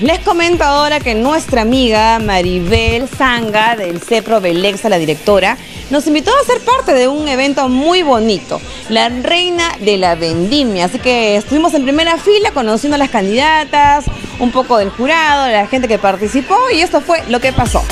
les comento ahora que nuestra amiga Maribel Zanga del CEPRO Belexa, la directora, nos invitó a ser parte de un evento muy bonito, la Reina de la Vendimia. Así que estuvimos en primera fila conociendo a las candidatas, un poco del jurado, la gente que participó y esto fue lo que pasó.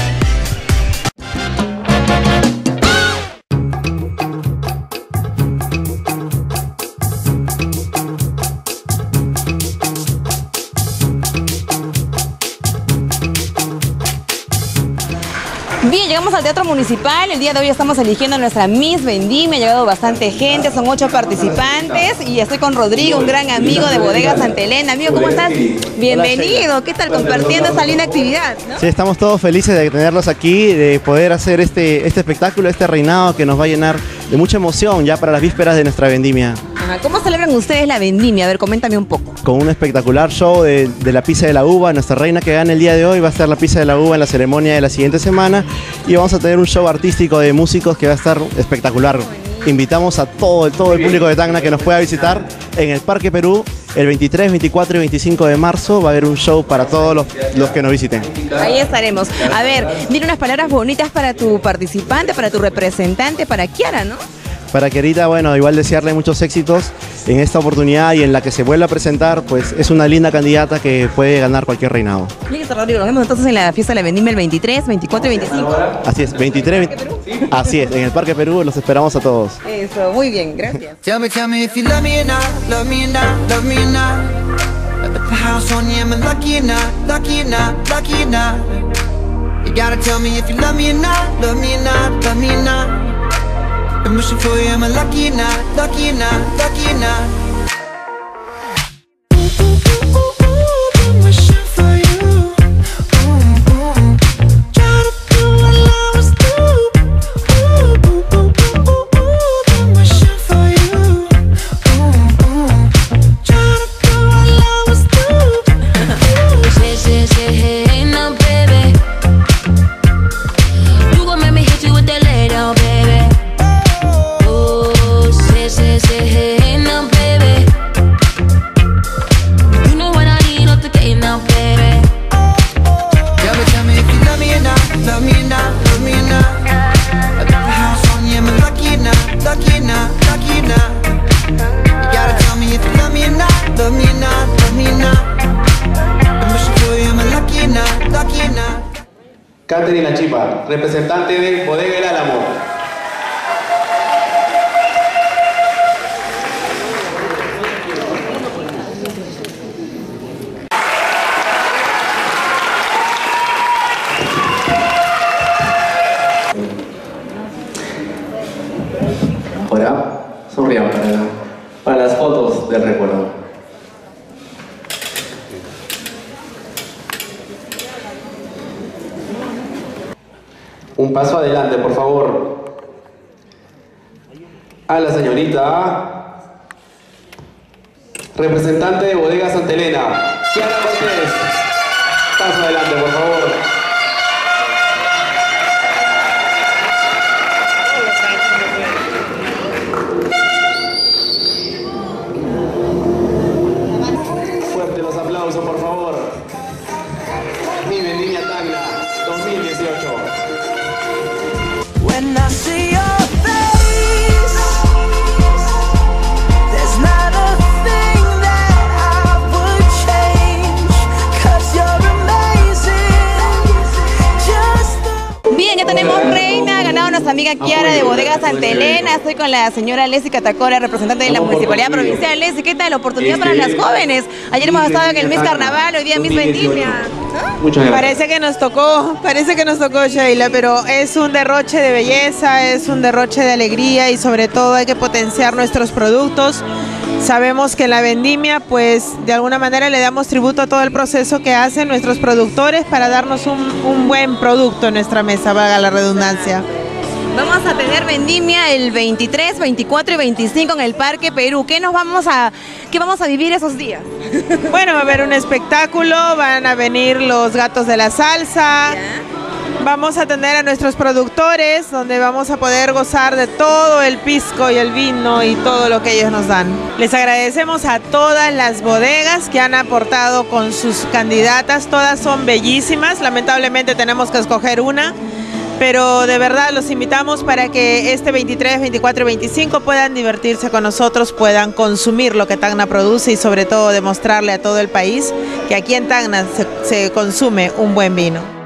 Bien, llegamos al Teatro Municipal. El día de hoy estamos eligiendo a nuestra Miss Vendimia. Ha llegado bastante gente, son ocho participantes. Y estoy con Rodrigo, un gran amigo de Bodega Santa Elena. Amigo, ¿cómo estás? Bienvenido. ¿Qué tal compartiendo esta linda actividad? Sí, estamos todos felices de tenerlos aquí, de poder hacer este, este espectáculo, este reinado que nos va a llenar de mucha emoción ya para las vísperas de nuestra vendimia. Ajá, ¿Cómo celebran ustedes la Vendimia? A ver, coméntame un poco. Con un espectacular show de, de la pizza de la uva. Nuestra reina que gana el día de hoy va a estar la pizza de la uva en la ceremonia de la siguiente semana. Y vamos a tener un show artístico de músicos que va a estar espectacular. Invitamos a todo, todo el público de Tacna que nos pueda visitar en el Parque Perú el 23, 24 y 25 de marzo. Va a haber un show para todos los, los que nos visiten. Ahí estaremos. A ver, dile unas palabras bonitas para tu participante, para tu representante, para Kiara, ¿no? Para Querida, bueno, igual desearle muchos éxitos en esta oportunidad y en la que se vuelva a presentar, pues es una linda candidata que puede ganar cualquier reinado. Listo, Rodrigo. Nos vemos entonces en la fiesta de la Vendimia el 23, 24 y 25. Así es, 23, 20 así es, en el Parque Perú los esperamos a todos. Eso, muy bien, gracias. You gotta tell me if you love me or not, love me or not, love me or not. I'm wishing for you, am lucky or lucky or lucky or? Chipa, representante de Bodega El Álamo. Ahora, sonriamos para las fotos del recuerdo. Un paso adelante, por favor. A la señorita. Representante de Bodega Santa Elena. Kiara Cortés. Paso adelante, por favor. Amiga Kiara de Bodega Santa Elena. Estoy con la señora Leslie Catacora, representante de la Municipalidad Provincial. Leslie, ¿qué tal? Oportunidad para las jóvenes. Ayer hemos estado en el Miss Carnaval, hoy día Miss Vendimia. Muchas gracias. Parece que nos tocó, parece que nos tocó Sheila, pero es un derroche de belleza, es un derroche de alegría y sobre todo hay que potenciar nuestros productos. Sabemos que en la vendimia, pues de alguna manera le damos tributo a todo el proceso que hacen nuestros productores para darnos un, un buen producto en nuestra mesa, valga la redundancia. Vamos a tener vendimia el 23, 24 y 25 en el Parque Perú. ¿Qué nos vamos a, qué vamos a vivir esos días? Bueno, va a haber un espectáculo, van a venir los gatos de la salsa, Vamos a tener a nuestros productores, donde vamos a poder gozar de todo el pisco y el vino y todo lo que ellos nos dan. Les agradecemos a todas las bodegas que han aportado con sus candidatas. Todas son bellísimas. Lamentablemente tenemos que escoger una. Pero de verdad los invitamos para que este 23, 24 y 25 puedan divertirse con nosotros, puedan consumir lo que Tacna produce y sobre todo demostrarle a todo el país que aquí en Tacna se, se consume un buen vino.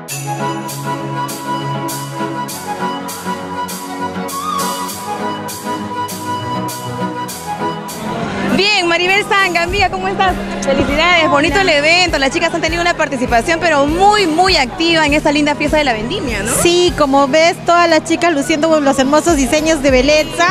Bien, Maribel Sanga, amiga, ¿cómo estás? Felicidades, bonito el evento. Las chicas han tenido una participación, pero muy, muy activa en esta linda fiesta de la vendimia, ¿no? Sí, como ves, todas las chicas luciendo los hermosos diseños de belleza.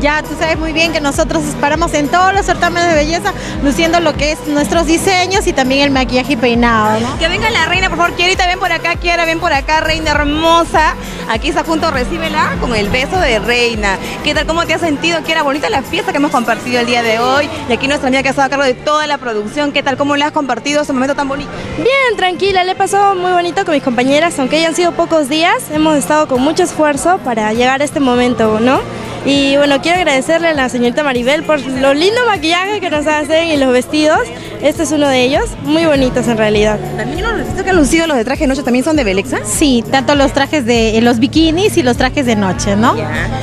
Ya tú sabes muy bien que nosotros paramos en todos los certámenes de belleza luciendo lo que es nuestros diseños y también el maquillaje y peinado, ¿no? Que venga la reina, por favor. Kierita, ven por acá. Kiara, ven por acá, reina hermosa. Aquí está junto, recíbela con el beso de reina. ¿Qué tal? ¿Cómo te has sentido, Kiara? Bonita la fiesta que hemos compartido el día de hoy. Y aquí nuestra amiga que ha estado a cargo de toda la producción. ¿Qué tal? ¿Cómo la has compartido ese momento tan bonito? Bien, tranquila, le he pasado muy bonito con mis compañeras, aunque hayan sido pocos días, hemos estado con mucho esfuerzo para llegar a este momento, ¿no? Y bueno, quiero agradecerle a la señorita Maribel por los lindos maquillajes que nos hacen y los vestidos. Este es uno de ellos, muy bonitos en realidad. También los vestidos que han lucido los de traje de noche también son de Belexa. Sí, tanto los trajes de los bikinis y los trajes de noche, ¿no?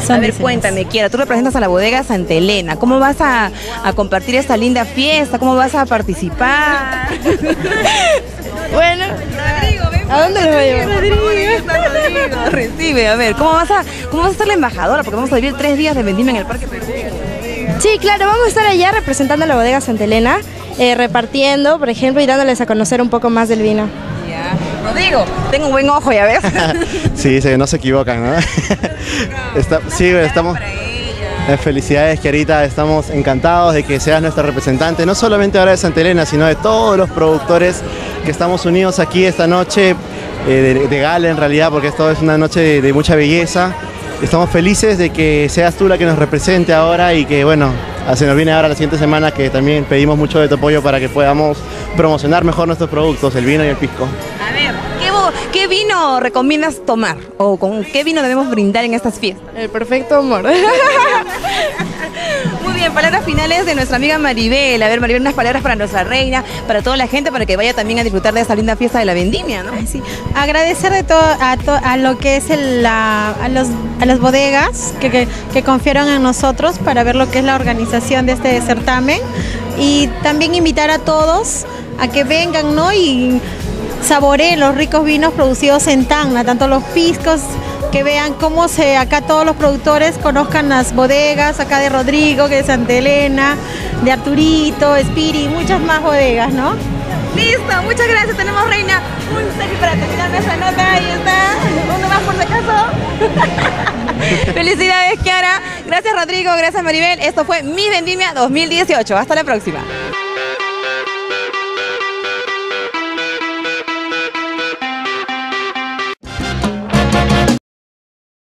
Son a ver, cuéntame, Kiara, tú representas a la bodega Santa Elena. ¿Cómo vas a, a compartir esta linda fiesta? ¿Cómo vas a participar? Bueno, ¿a dónde los voy a llevar? Rodrigo, recibe, a ver, ¿cómo vas a, cómo vas a ser la embajadora? Porque vamos a vivir tres días de vendimia en el Parque Perú. Sí, claro, vamos a estar allá representando a la bodega Santa Elena, eh, repartiendo, por ejemplo, y dándoles a conocer un poco más del vino. Ya. Rodrigo, tengo un buen ojo, ya ves. Sí, sí, no se equivocan, ¿no? Está- sí, estamos... Eh, Felicidades, Kiarita. Estamos encantados de que seas nuestra representante, no solamente ahora de Santa Elena, sino de todos los productores que estamos unidos aquí esta noche eh, de, de gala en realidad, porque esto es una noche de, de mucha belleza. Estamos felices de que seas tú la que nos represente ahora y que, bueno, se nos viene ahora la siguiente semana que también pedimos mucho de tu apoyo para que podamos promocionar mejor nuestros productos, el vino y el pisco. A ver, ¿qué, vino recomiendas tomar? ¿O con qué vino debemos brindar en estas fiestas? El perfecto amor. Muy bien, palabras finales de nuestra amiga Maribel. A ver, Maribel, unas palabras para nuestra reina, para toda la gente, para que vaya también a disfrutar de esta linda fiesta de la vendimia, ¿no? Sí, agradecer de todo a, to- a lo que es el- la- a, los, a las bodegas que, que- que confiaron en nosotros para ver lo que es la organización de este certamen y también invitar a todos a que vengan ¿no? y saboreen los ricos vinos producidos en Tacna, tanto los piscos, que vean cómo se acá todos los productores conozcan las bodegas, acá de Rodrigo, que de Santa Elena, de Arturito, Spiri, muchas más bodegas, ¿no? Listo, muchas gracias. Tenemos reina. Un selfie para terminar nuestra nota. Ahí está. Uno más por si acaso. Felicidades, Kiara. Gracias, Rodrigo. Gracias, Maribel. Esto fue Mi Vendimia 2018. Hasta la próxima.